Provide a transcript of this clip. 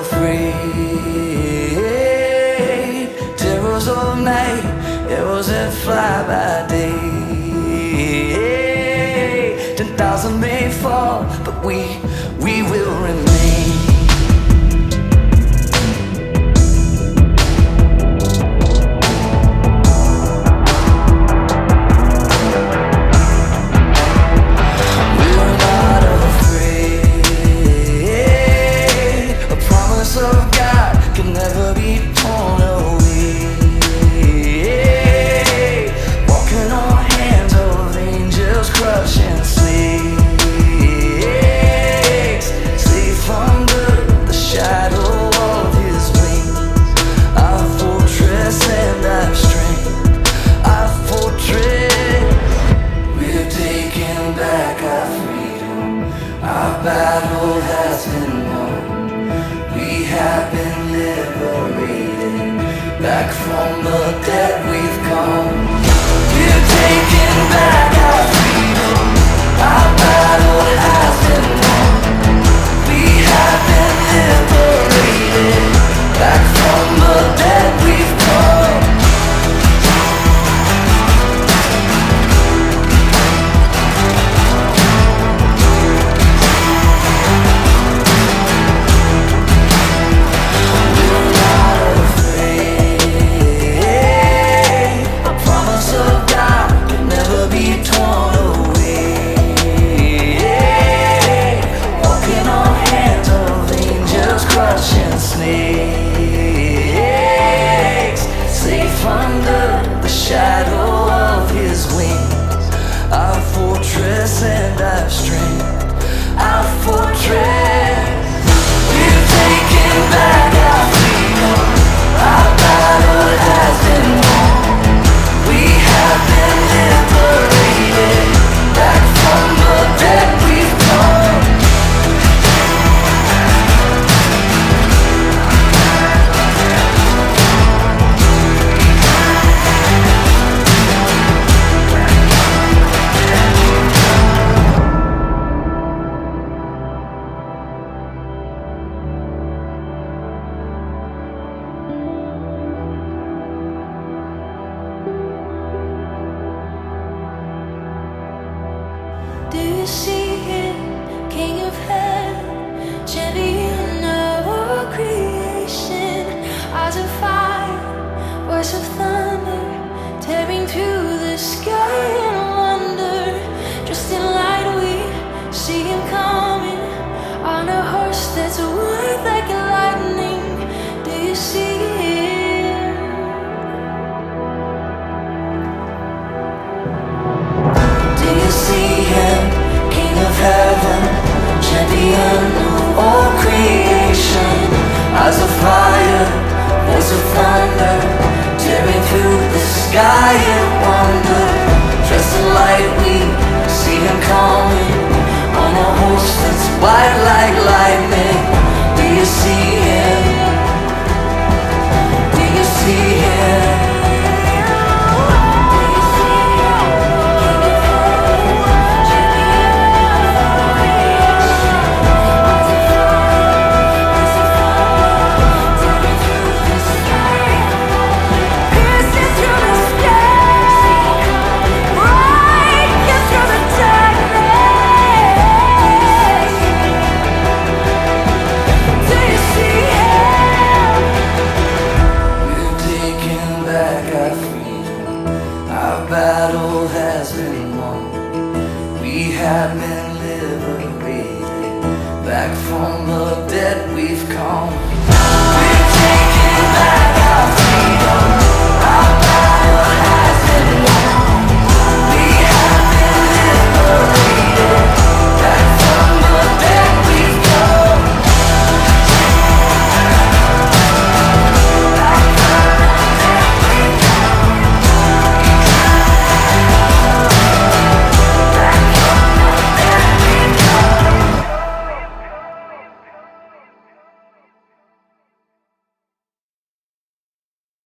afraid. Terrors all night, arrows that fly by day. Ten thousand may fall, but we, we will remain. battle has been won. We have been liberated. Back from the dead we've come. 低心。so far. back from the dead we've come.